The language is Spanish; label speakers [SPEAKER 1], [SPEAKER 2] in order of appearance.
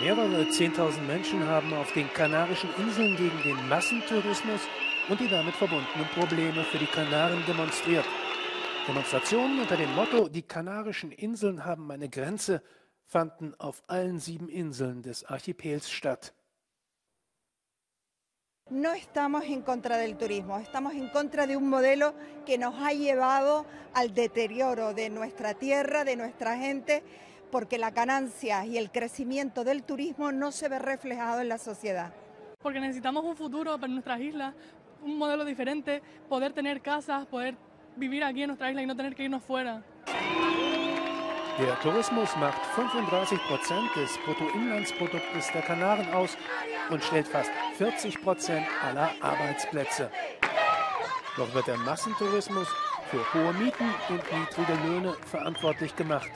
[SPEAKER 1] Mehrere 10.000 Menschen haben auf den Kanarischen Inseln gegen den Massentourismus und die damit verbundenen Probleme für die Kanaren demonstriert. Demonstrationen unter dem Motto Die Kanarischen Inseln haben eine Grenze fanden auf allen sieben Inseln des Archipels statt.
[SPEAKER 2] No estamos en contra del turismo, estamos en contra de un modelo que nos ha llevado al deterioro de nuestra tierra, de nuestra gente, porque la ganancia y el crecimiento del turismo no se ve reflejado en la sociedad.
[SPEAKER 3] Porque necesitamos un futuro para nuestras islas, un modelo diferente, poder tener casas, poder vivir aquí en nuestra isla y no tener que irnos fuera.
[SPEAKER 1] Der Tourismus macht 35 Prozent des Bruttoinlandsproduktes der Kanaren aus und stellt fast 40 Prozent aller Arbeitsplätze. Doch wird der Massentourismus für hohe Mieten und niedrige Löhne verantwortlich gemacht.